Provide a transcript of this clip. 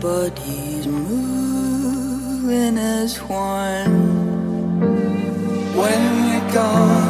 But he's moving as one. When you're gone,